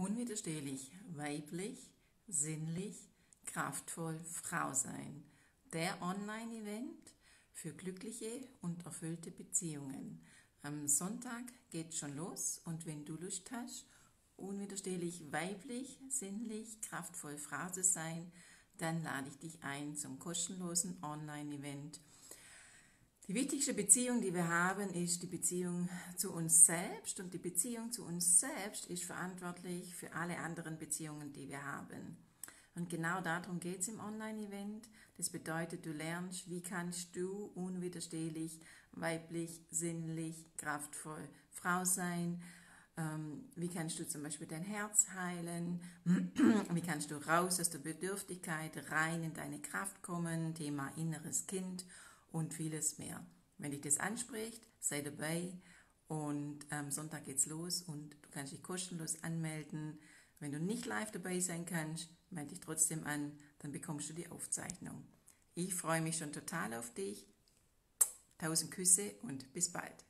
Unwiderstehlich weiblich, sinnlich, kraftvoll Frau sein. Der Online-Event für glückliche und erfüllte Beziehungen. Am Sonntag geht's schon los und wenn du Lust hast, unwiderstehlich weiblich, sinnlich, kraftvoll Frau zu sein, dann lade ich dich ein zum kostenlosen Online-Event die wichtigste Beziehung, die wir haben, ist die Beziehung zu uns selbst und die Beziehung zu uns selbst ist verantwortlich für alle anderen Beziehungen, die wir haben. Und genau darum geht es im Online-Event. Das bedeutet, du lernst, wie kannst du unwiderstehlich, weiblich, sinnlich, kraftvoll Frau sein. Ähm, wie kannst du zum Beispiel dein Herz heilen? wie kannst du raus aus der Bedürftigkeit, rein in deine Kraft kommen? Thema inneres Kind und vieles mehr. Wenn dich das anspricht, sei dabei und am ähm, Sonntag geht's los und du kannst dich kostenlos anmelden. Wenn du nicht live dabei sein kannst, melde dich trotzdem an, dann bekommst du die Aufzeichnung. Ich freue mich schon total auf dich. Tausend Küsse und bis bald.